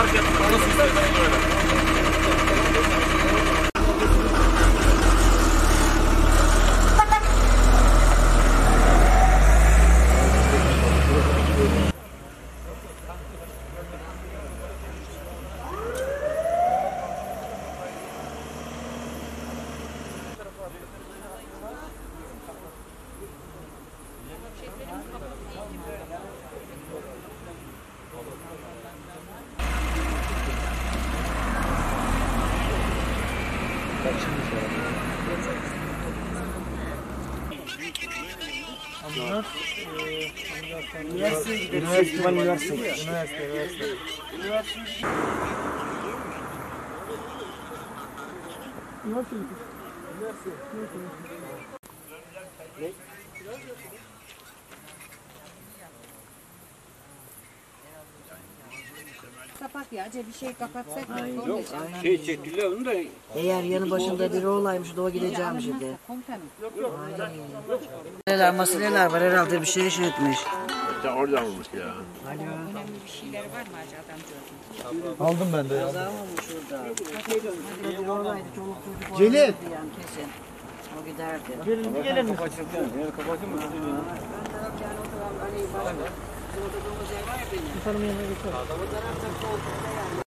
market, Üniversite, üniversite. Üniversite, üniversite. Kapat ya, acaba bir şey kapatsak mı? Yok, Şey çektiler onu da Eğer yanı başında biri olaymış da o gideceğim şimdi. Komutanım. Neler masaleler var herhalde bir şey şey etmiş. Ya oradan olmuş ya. Önemli bir şeyler var mı acaba adamcağızın? Aldım ben de ya. Adam olmuş şurada. Biri olaydı çoluk çocuk Celil. oradaydı Yani kesin. O giderdi. Gelin, gelin. kapatacaklar. Yani kapatın mı? Ben de yok yani o taraf hani sir me